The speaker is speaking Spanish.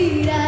vida.